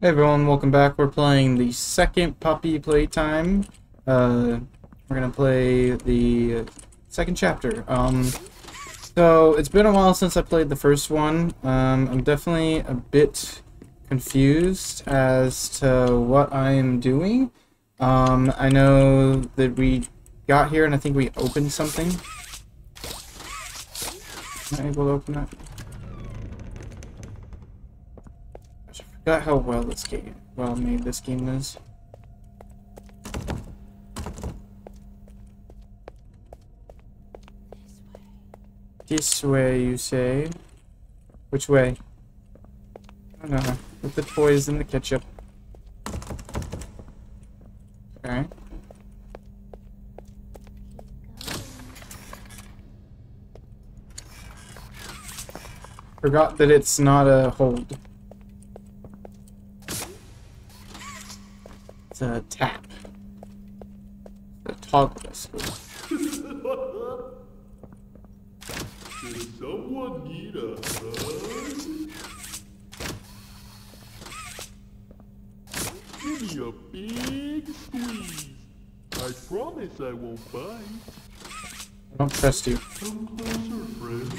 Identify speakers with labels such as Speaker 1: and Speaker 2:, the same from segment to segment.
Speaker 1: Hey everyone, welcome back. We're playing the second Poppy Playtime. Uh, we're gonna play the second chapter. Um, so it's been a while since I played the first one. Um, I'm definitely a bit confused as to what I am doing. Um, I know that we got here and I think we opened something. Am I able to open it? Forgot how well this game, well made this game is. This way, you say? Which way? I don't know. With the toys and the ketchup. Okay. Forgot that it's not a hold. It's a tap. A toggle, I.
Speaker 2: Does someone need a hug? Give me a big squeeze. I promise I won't bite.
Speaker 1: I don't trust you.
Speaker 2: Come closer, friend.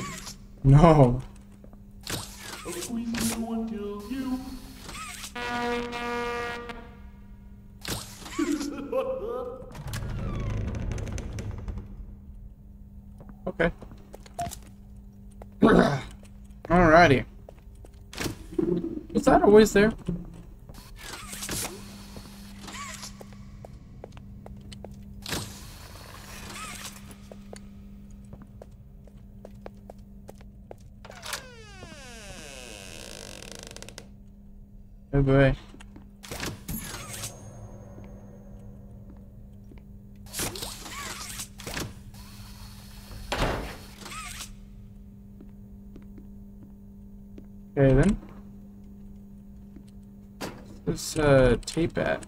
Speaker 1: No. Always there? Oh boy. Okay then. Uh tape at.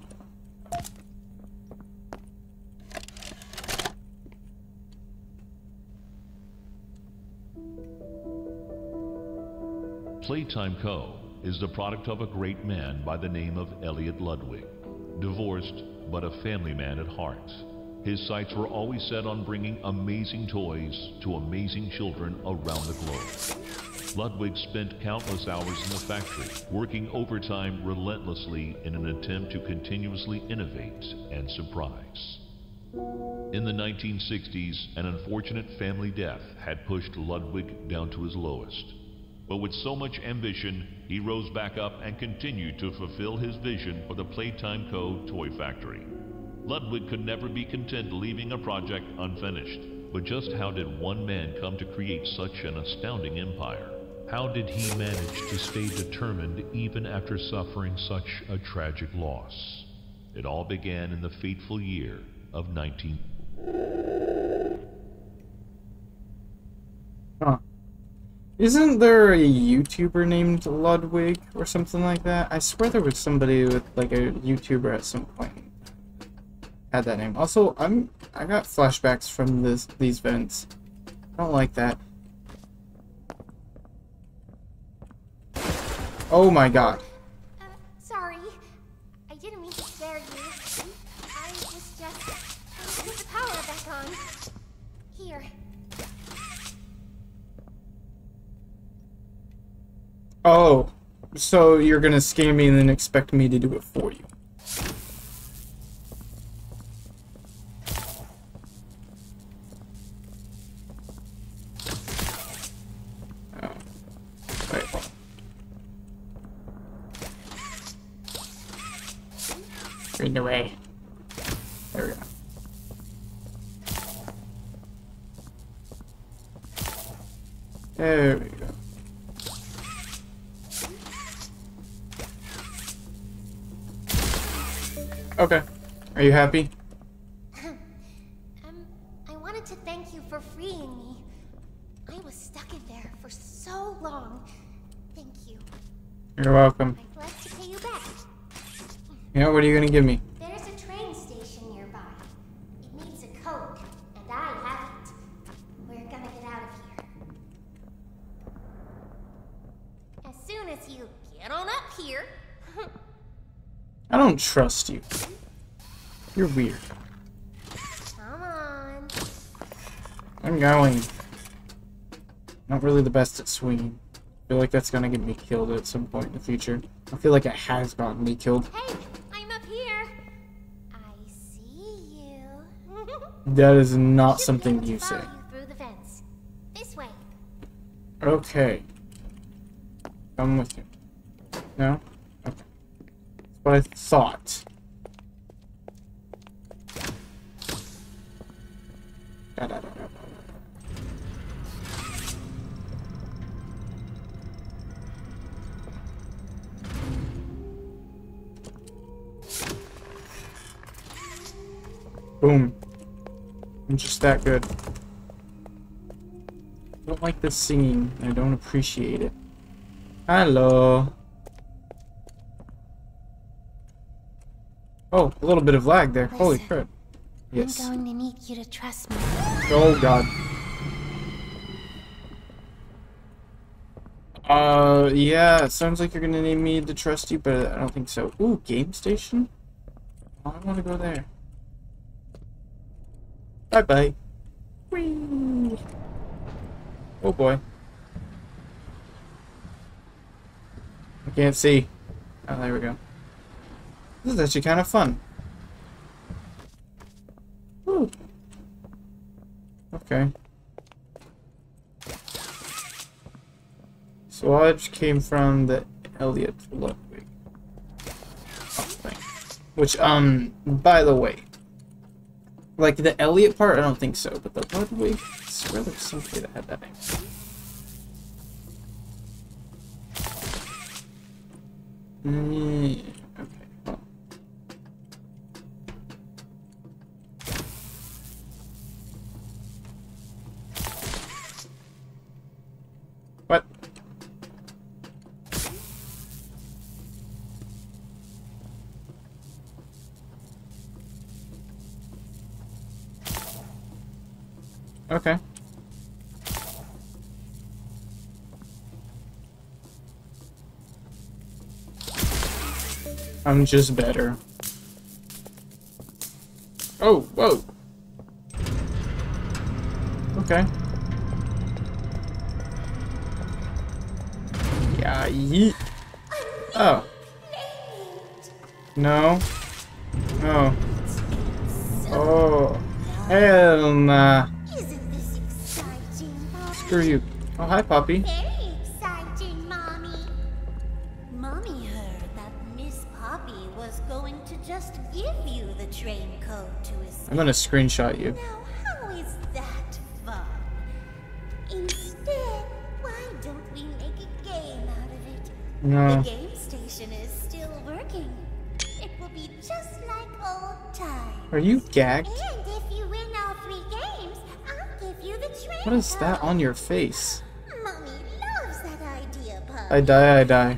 Speaker 3: Playtime Co. is the product of a great man by the name of Elliot Ludwig. Divorced, but a family man at heart. His sights were always set on bringing amazing toys to amazing children around the globe. Ludwig spent countless hours in the factory, working overtime relentlessly in an attempt to continuously innovate and surprise. In the 1960s, an unfortunate family death had pushed Ludwig down to his lowest. But with so much ambition, he rose back up and continued to fulfill his vision for the Playtime Co. toy factory. Ludwig could never be content leaving a project unfinished. But just how did one man come to create such an astounding empire? How did he manage to stay determined even after suffering such a tragic loss? It all began in the fateful year of 19...
Speaker 1: Huh. Isn't there a YouTuber named Ludwig or something like that? I swear there was somebody with like a YouTuber at some point had that name. Also, I'm I got flashbacks from this these vents. I don't like that. Oh my god.
Speaker 4: Uh, sorry. I didn't mean to scare you. I was just to put the power back on. Here.
Speaker 1: Oh, so you're gonna scare me and then expect me to do it for you. Read away. There we go. There we go. Okay. Are you happy?
Speaker 4: Um, I wanted to thank you for freeing me. I was stuck in there for so long. Thank you.
Speaker 1: You're welcome.
Speaker 4: I'd love to pay you back.
Speaker 1: Yeah, what are you gonna give me?
Speaker 4: There's a train station nearby. It needs a code, and I have it. We're gonna get out of here. As soon as you get on up here.
Speaker 1: I don't trust you. You're weird.
Speaker 4: Come on.
Speaker 1: I'm going. Not really the best at swinging. I feel like that's gonna get me killed at some point in the future. I feel like it has gotten me killed.
Speaker 4: Hey,
Speaker 1: That is not something you say.
Speaker 4: you through the vents. This way.
Speaker 1: Okay. I'm with you. No? Okay. That's what I thought. Just that good. I don't like this singing. I don't appreciate it. Hello. Oh, a little bit of lag there. Holy crap. Yes.
Speaker 4: I'm going to need you to trust me.
Speaker 1: Oh god. Uh, yeah, it sounds like you're gonna need me to trust you, but I don't think so. Ooh, game station? I wanna go there. Bye bye. Whee! Oh boy. I can't see. Oh, there we go. This is actually kind of fun. Woo. Okay. Sludge came from the Elliot Ludwig. Oh. Which, um, by the way, like the Elliot part, I don't think so, but the Ludwig, I swear there was somebody that had that name. Mm, Okay. I'm just better. Oh, whoa. Okay. Yeah, yeet. Oh. No. No. Oh. Hell nah. Screw you. Oh, hi, Poppy.
Speaker 4: Mommy.
Speaker 5: Mommy heard that Miss Poppy was going to just give you the train code to escape.
Speaker 1: I'm gonna screenshot you.
Speaker 5: Now, how is that fun?
Speaker 4: Instead, why don't we make a game out of it?
Speaker 1: No.
Speaker 5: The game station is still working. It will be just like old times.
Speaker 1: Are you gagged? What is that on your face?
Speaker 5: Mommy loves that idea,
Speaker 1: I die, I die.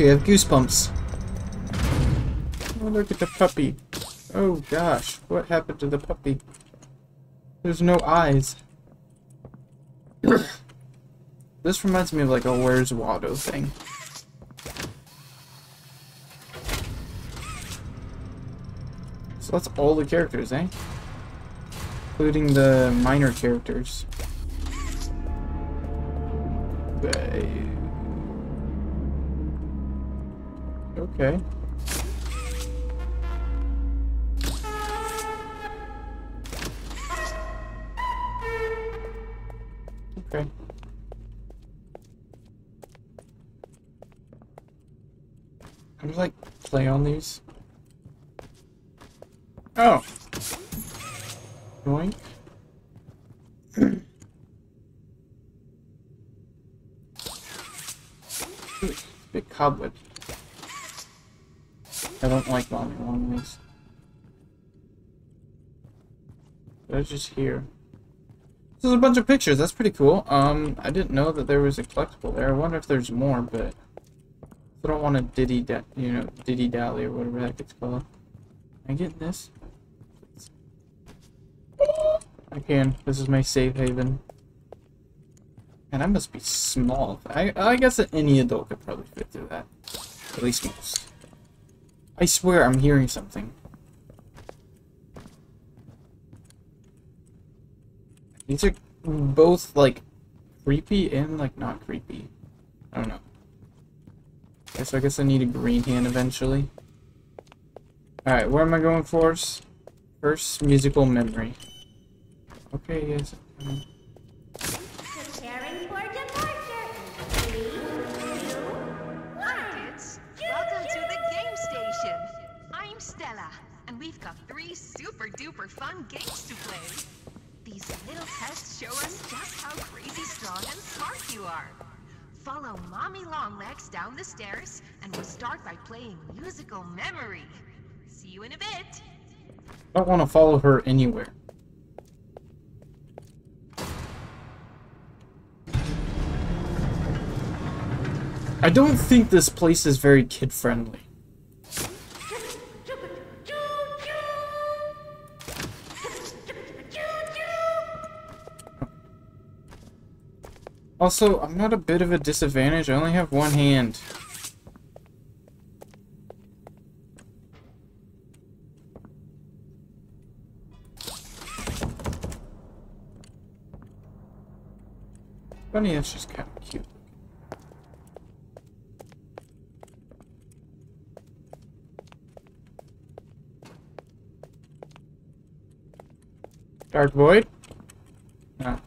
Speaker 1: Actually, have goosebumps. Oh, look at the puppy. Oh gosh, what happened to the puppy? There's no eyes. this reminds me of like a Where's Waldo thing. So that's all the characters, eh? Including the minor characters. Okay. Okay. Okay. How do I like play on these? Oh. Going. Big cobweb. I don't like long ways. They're just here. There's a bunch of pictures. That's pretty cool. Um, I didn't know that there was a collectible there. I wonder if there's more, but I don't want to diddy, da you know, diddy dally or whatever that gets called. Can I get this? I can. This is my safe haven. And I must be small. I I guess any adult could probably fit through that. At least most. I swear I'm hearing something. These are both like creepy and like not creepy. I don't know. Okay, so I guess I need a green hand eventually. Alright, where am I going for? First musical memory. Okay, yes.
Speaker 6: I'm and we've got three super duper fun games to play. These little tests show us just how crazy strong and smart you are. Follow Mommy Longlegs down the stairs, and we'll start by playing musical memory. See you in a bit.
Speaker 1: I don't want to follow her anywhere. I don't think this place is very kid Also, I'm not a bit of a disadvantage. I only have one hand. Funny, that's just kind of cute. Dark Void? No.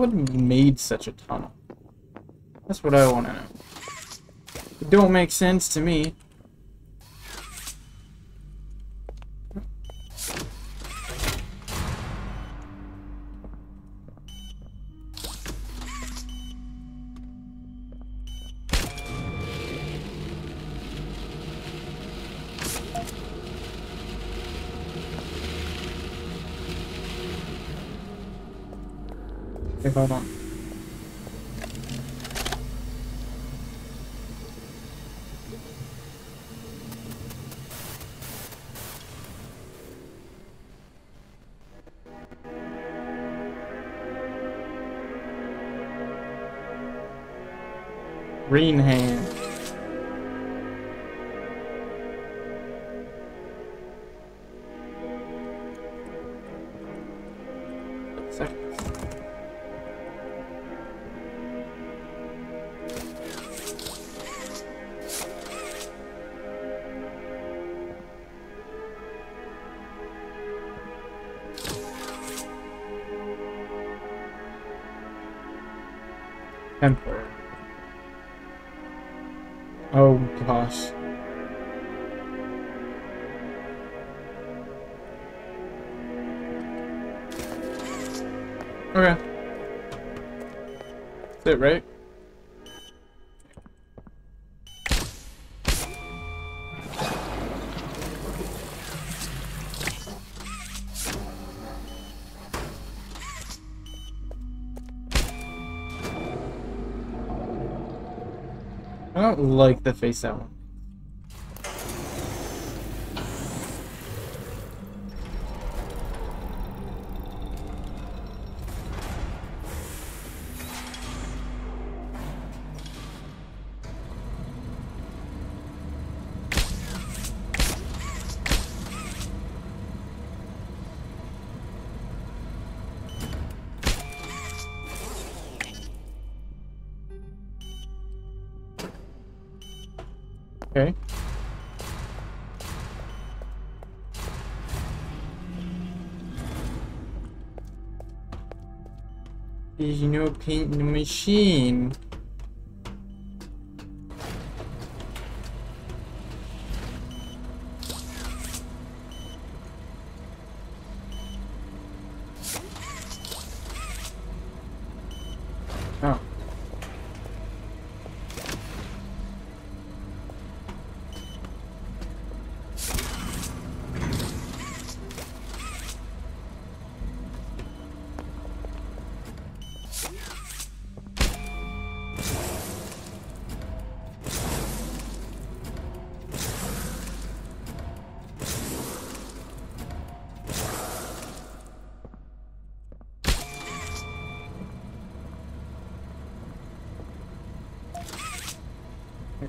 Speaker 1: What made such a tunnel? That's what I want to know. It don't make sense to me. Seconds. Oh gosh. Okay. That's it, right? I don't like the face that one. There's no paint in the machine.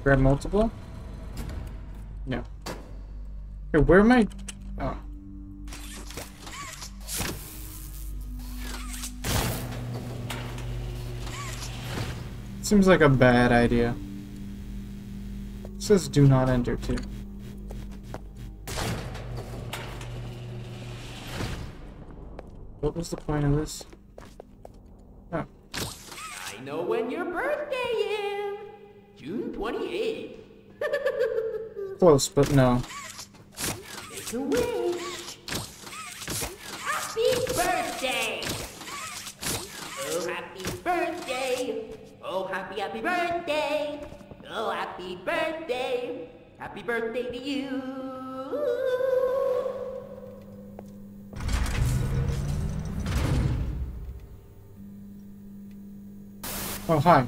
Speaker 1: Grab multiple? No. Here, where am I? Oh. Seems like a bad idea. It says do not enter too. What was the point of this? Close, but no.
Speaker 7: Make a wish. Happy birthday! Oh, happy birthday! Oh, happy, happy birthday! Oh, happy birthday! Happy birthday to you!
Speaker 1: Oh, hi.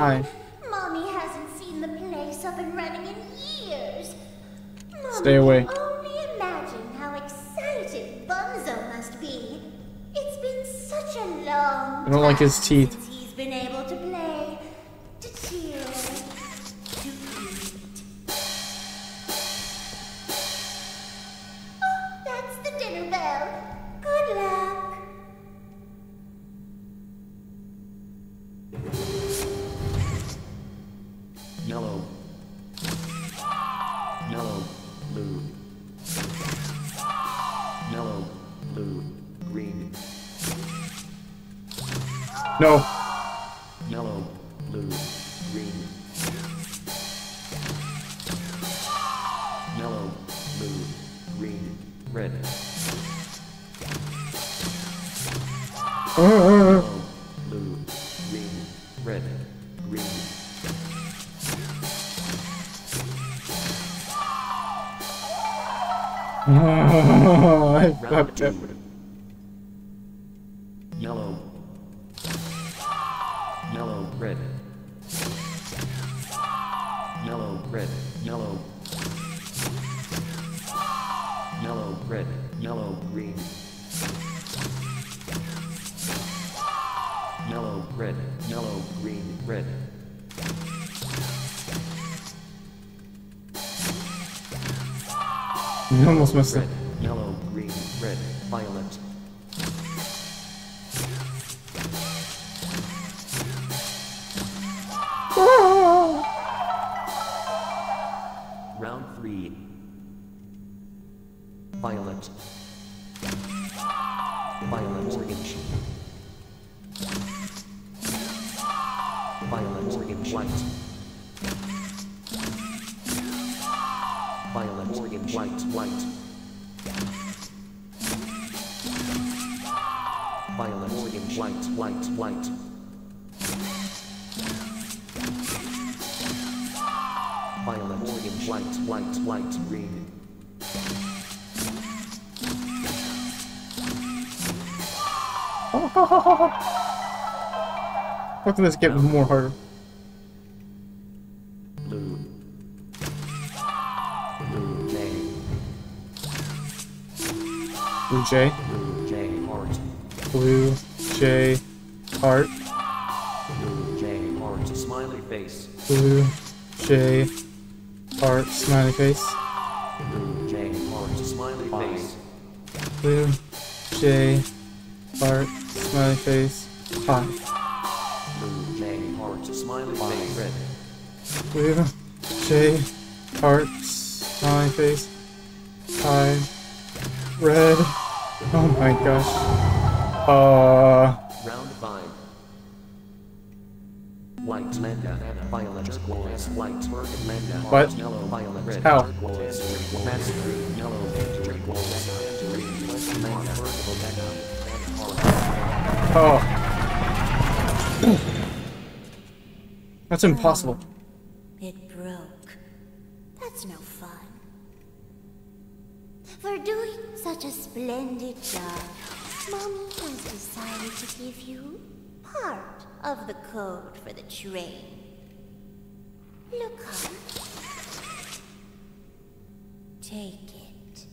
Speaker 1: Hi.
Speaker 5: Mommy hasn't seen the place up and running in years. Mommy
Speaker 1: Stay away.
Speaker 5: Only imagine how excited Bunzo must be. It's been such a long
Speaker 1: I don't like his teeth. No.
Speaker 8: Yellow, green, red.
Speaker 1: You almost missed it.
Speaker 8: Red, yellow,
Speaker 1: This get more harder?
Speaker 8: Blue. J.
Speaker 1: Blue J.
Speaker 8: Blue J heart.
Speaker 1: Blue J. Heart.
Speaker 8: Blue J heart. Smiley face.
Speaker 1: Blue J. Heart. Smiley face.
Speaker 8: Blue J heart. Smiley face.
Speaker 1: Blue.
Speaker 8: Blue, J, heart, smiley face,
Speaker 1: hi, red. Oh my gosh. Uh,
Speaker 8: Round five. White manga, violet turquoise, white turquoise manga,
Speaker 1: What?
Speaker 8: yellow, violet, red,
Speaker 1: How?
Speaker 8: turquoise, turquoise, green, yellow, turquoise, green, west manga, purple manga,
Speaker 1: oh. That's impossible.
Speaker 5: It broke. That's no fun. For doing such a splendid job, Mommy has decided to give you part of the code for the train. Look up. Take it.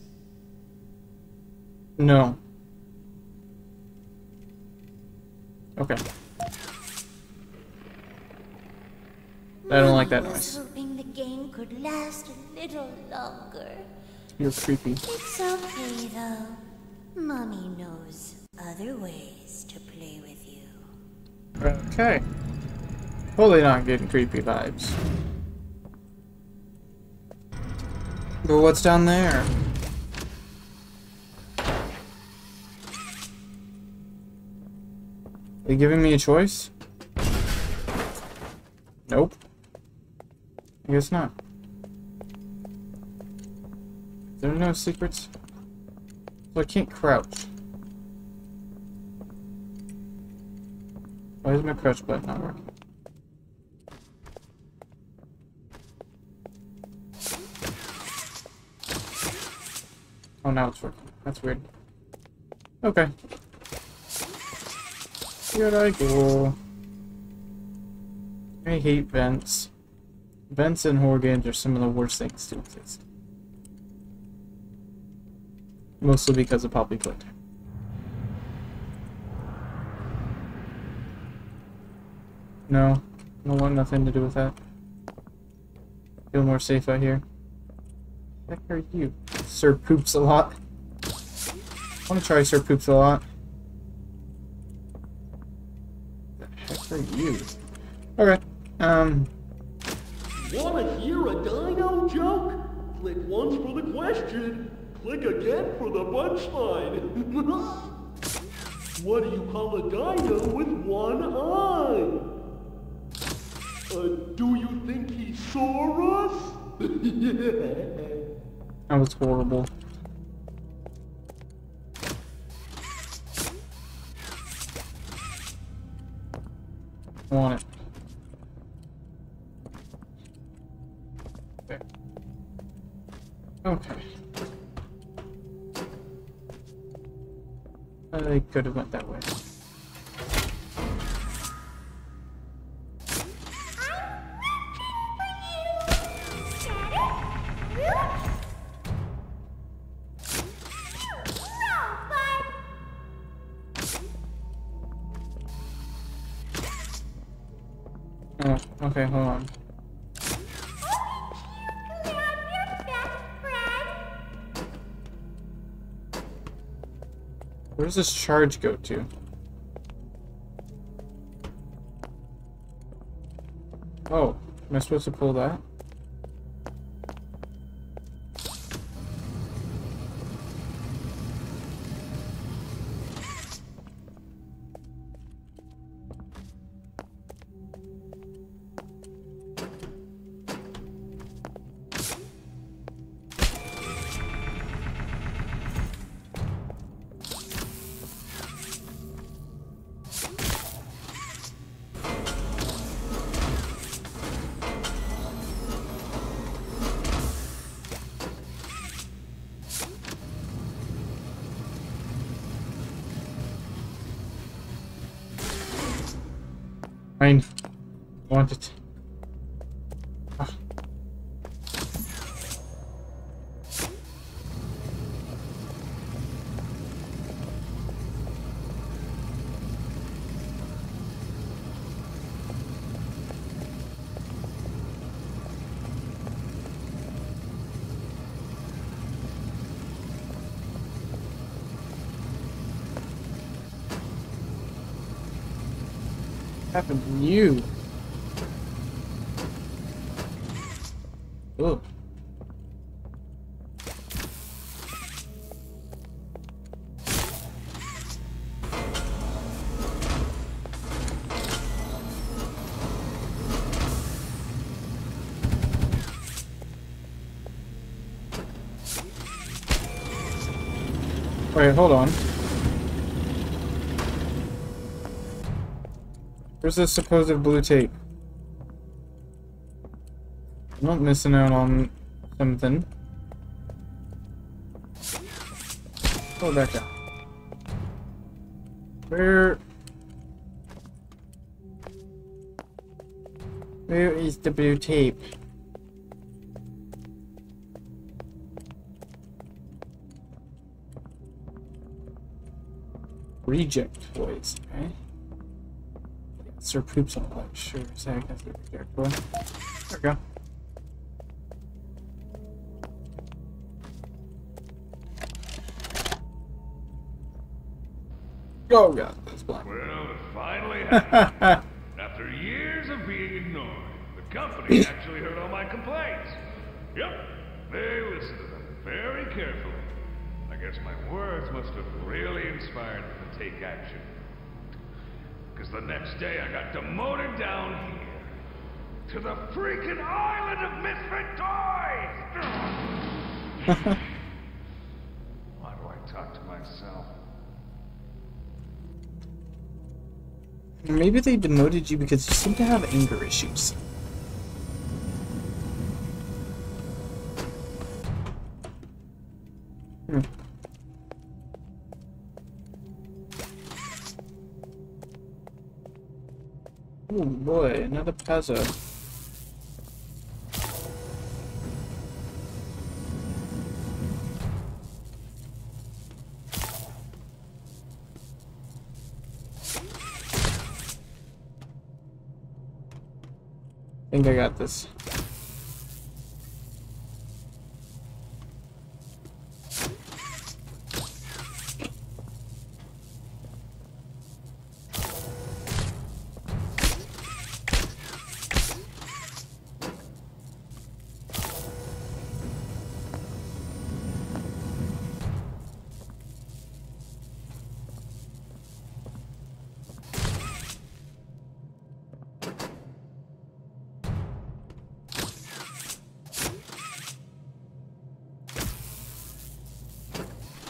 Speaker 1: No. Okay. I don't like that
Speaker 5: Mommy was
Speaker 1: noise.
Speaker 5: hoping the game could last a little longer.
Speaker 1: You're creepy.
Speaker 5: It's okay though. Mommy knows other ways to play with you.
Speaker 1: Okay. Totally not getting creepy vibes. But what's down there? They giving me a choice? Nope. I guess not. There are no secrets. So I can't crouch. Why is my crouch button not working? Oh, now it's working. That's weird. Okay. Here I go. I hate vents. Vents in horror games are some of the worst things to exist. Mostly because of Poppy Playtime. No, no want nothing to do with that. Feel more safe out here. Heck are you? Sir Poops a lot. I want to try Sir Poops a lot. The heck are you? Okay. Um.
Speaker 2: Wanna hear a dino joke? Click once for the question. Click again for the punchline. what do you call a dino with one eye? Uh, do you think he saw us?
Speaker 1: That was horrible. I want it. Could have went that way. Oh, okay, hold on. Where does this charge go to? Oh, am I supposed to pull that? Happened to you? Oh. Wait, hold on. Where's this supposed blue tape? I'm not missing out on something. Oh, back up. Where... Where is the blue tape? Reject toys, okay? Sir Poops on the sure as heck has toy. There we go. Oh god, that's black.
Speaker 9: Well, it finally happened. After years of being ignored, the company actually heard all my complaints. Yep, they listened to them very carefully. I guess my words must have really inspired them to take action. Because the next day I got demoted down here. To the freaking island of misfit toys! Why do I talk to myself?
Speaker 1: Maybe they demoted you because you seem to have anger issues. Oh boy, another puzzle. I think I got this.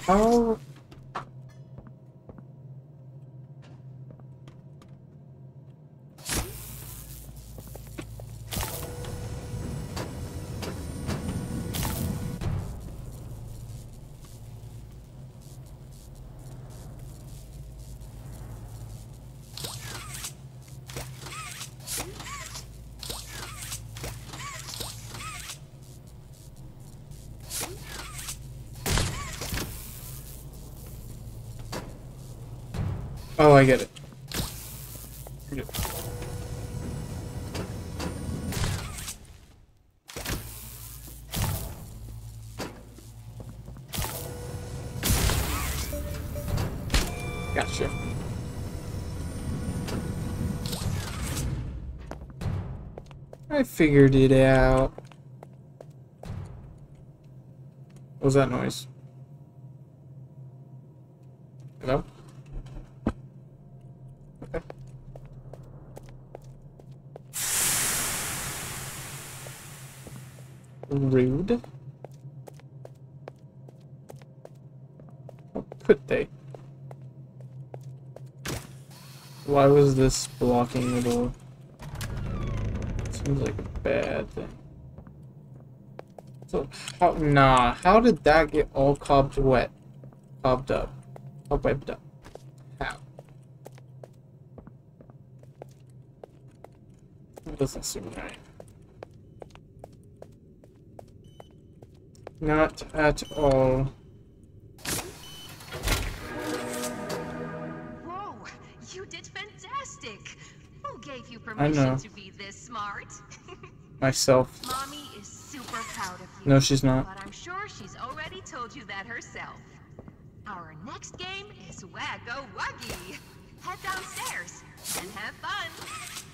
Speaker 1: How? Oh, I get it. Gotcha. I figured it out. What was that noise? Hello? Rude. How could they? Why was this blocking the door? Seems like a bad thing. So, how, nah, how did that get all cobbed wet? Cobbed up. Wiped up. How? Doesn't seem right. Not at all.
Speaker 6: Whoa, you did fantastic. Who gave you
Speaker 1: know.
Speaker 6: permission to be this smart?
Speaker 1: Myself.
Speaker 6: Mommy is super proud of you.
Speaker 1: No, she's not.
Speaker 6: But I'm sure she's already told you that herself. Our next game is Waggo Wuggy. Head downstairs. and have fun.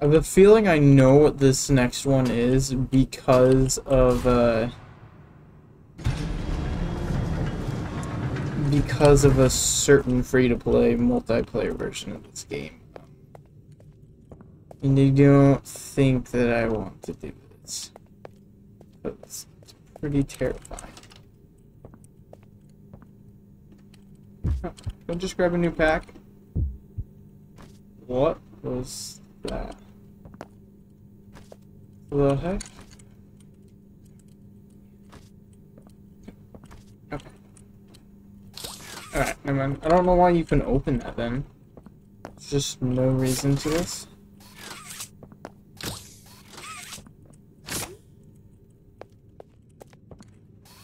Speaker 1: I have a feeling I know what this next one is because of, uh... Because of a certain free-to-play multiplayer version of this game. And I don't think that I want to do this. It's pretty terrifying. Don't just grab a new pack. What was that? The heck? Alright, never mind. I don't know why you can open that then. There's just no reason to this.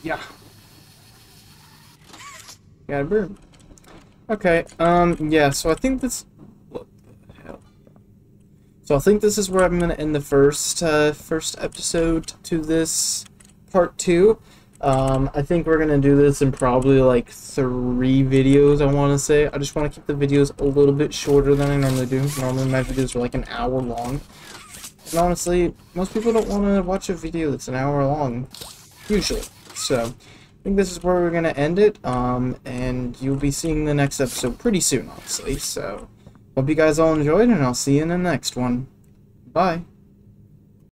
Speaker 1: Yeah. Got a bird. Okay, um, yeah, so I think this... What the hell? So I think this is where I'm gonna end the first, uh, first episode to this part two. Um, I think we're gonna do this in probably like three videos, I want to say. I just want to keep the videos a little bit shorter than I normally do. Normally my videos are like an hour long. And honestly, most people don't want to watch a video that's an hour long, usually. So, I think this is where we're going to end it, um, and you'll be seeing the next episode pretty soon, honestly. So, hope you guys all enjoyed, and I'll see you in the next one. Bye.